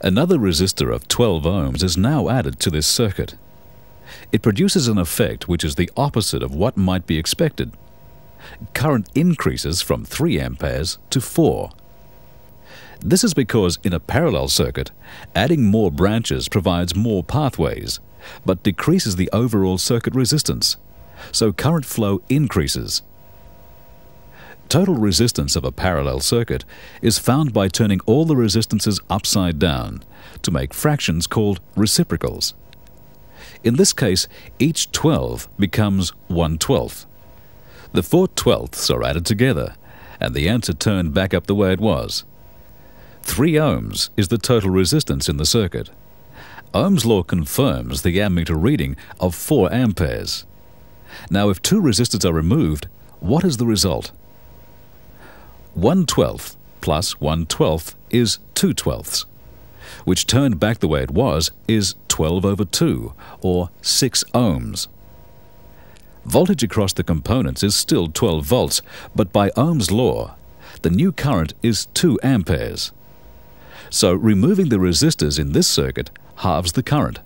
Another resistor of 12 ohms is now added to this circuit. It produces an effect which is the opposite of what might be expected. Current increases from 3 amperes to 4. This is because in a parallel circuit, adding more branches provides more pathways, but decreases the overall circuit resistance, so current flow increases. Total resistance of a parallel circuit is found by turning all the resistances upside down to make fractions called reciprocals. In this case, each 12 becomes 1 12th. The four twelfths are added together, and the answer turned back up the way it was. 3 ohms is the total resistance in the circuit. Ohm's law confirms the ammeter reading of 4 amperes. Now, if two resistors are removed, what is the result? 1 twelfth plus 1 twelfth is 2 twelfths, which turned back the way it was is 12 over 2, or 6 ohms. Voltage across the components is still 12 volts, but by Ohm's law, the new current is 2 amperes. So removing the resistors in this circuit halves the current.